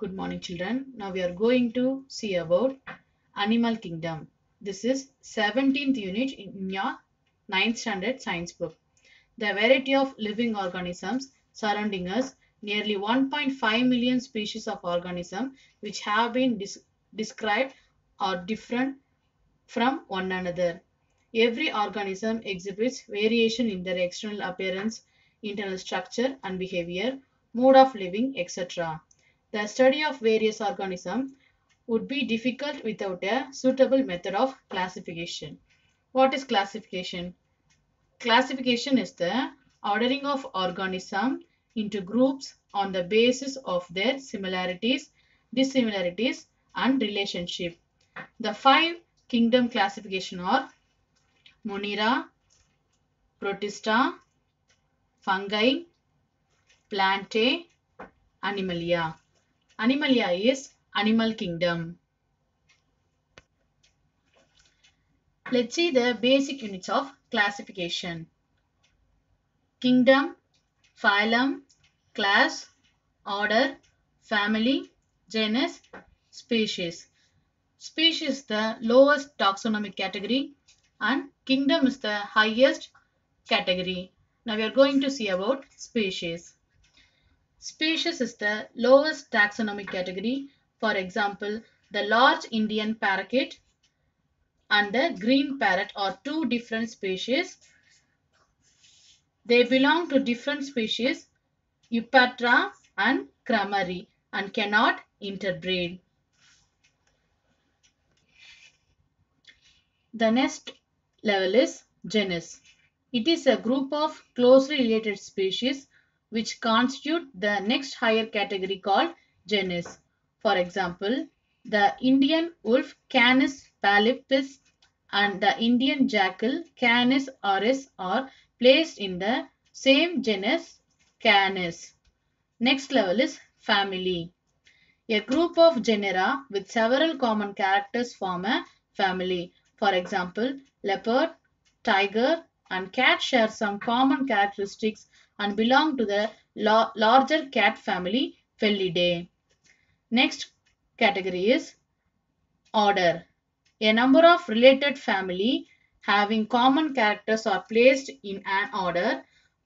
Good morning children. Now we are going to see about animal kingdom. This is 17th unit in your 9th standard science book. The variety of living organisms surrounding us, nearly 1.5 million species of organism which have been described are different from one another. Every organism exhibits variation in their external appearance, internal structure and behavior, mode of living, etc. The study of various organisms would be difficult without a suitable method of classification. What is classification? Classification is the ordering of organisms into groups on the basis of their similarities, dissimilarities, and relationship. The five kingdom classification are Monera, Protista, Fungi, Plantae, Animalia. Animalia is animal kingdom. Let's see the basic units of classification. Kingdom, phylum, class, order, family, genus, species. Species is the lowest taxonomic category and kingdom is the highest category. Now we are going to see about species. Species is the lowest taxonomic category. For example, the large Indian parakeet and the green parrot are two different species. They belong to different species, Eupatria and Krameri, and cannot interbreed. The next level is genus. It is a group of closely related species which constitute the next higher category called genus. For example, the Indian wolf Canis pallipes and the Indian jackal Canis aureus are placed in the same genus Canis. Next level is family. A group of genera with several common characters form a family. For example, leopard, tiger, and cat share some common characteristics and belong to the la larger cat family Felidae. Next category is order. A number of related family having common characters are placed in an order.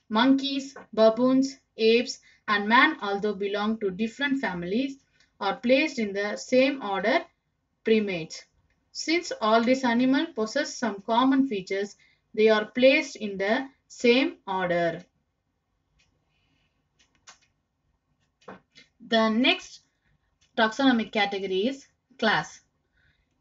Monkeys, baboons, apes, and man, although belong to different families, are placed in the same order primates. Since all these animals possess some common features, they are placed in the same order. The next taxonomic category is class.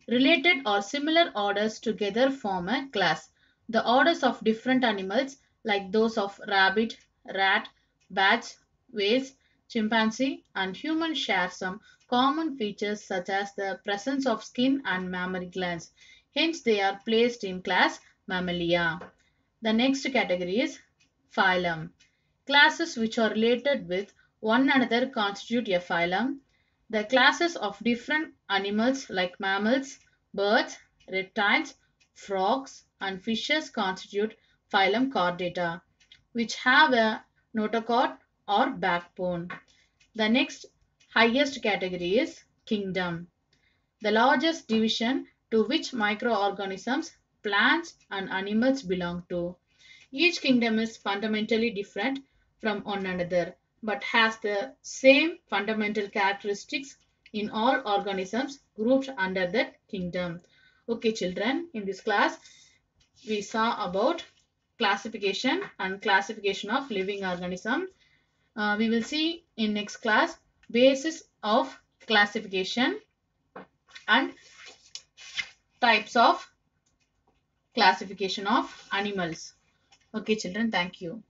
Related or similar orders together form a class. The orders of different animals like those of rabbit, rat, bats, whales, chimpanzee and human share some common features such as the presence of skin and mammary glands. Hence they are placed in class Mammalia. The next category is phylum. Classes which are related with one another constitute a phylum. The classes of different animals like mammals, birds, reptiles, frogs and fishes constitute phylum Chordata which have a notochord or backbone. The next highest category is kingdom. The largest division to which microorganisms, plants and animals belong to. Each kingdom is fundamentally different from one another but has the same fundamental characteristics in all organisms grouped under that kingdom. Okay children, in this class we saw about classification and classification of living organism. Uh, we will see in next class basis of classification and types of classification of animals. Okay children, thank you.